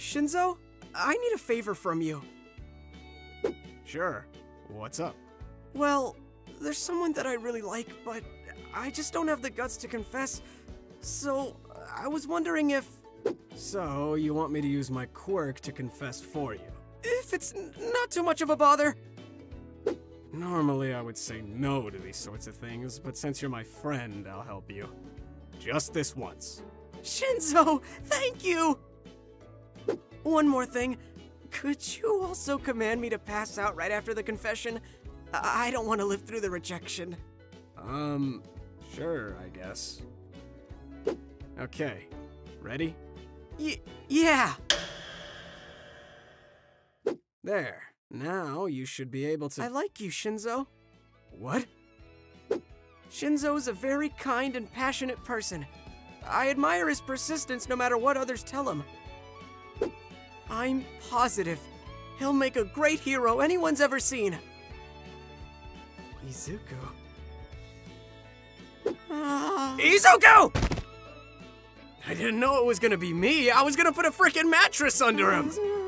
Shinsou, I need a favor from you. Sure. What's up? Well, there's someone that I really like, but I just don't have the guts to confess. So, I was wondering if. So, you want me to use my quirk to confess for you? if it's not too much of a bother. Normally, I would say no to these sorts of things, but since you're my friend, I'll help you. Just this once. Shinsou, thank you! One more thing. Could you also command me to pass out right after the confession? I I don't want to live through the rejection. Um, sure, I guess. Okay, ready? Y- yeah! There. Now you should be able to. I like you, Shinsou. what? Shinsou is a very kind and passionate person. I admire his persistence no matter what others tell him. I'm positive he'll make a great hero anyone's ever seen. Izuku. Ah. Izuku! I didn't know it was gonna be me. I was gonna put a freaking mattress under him.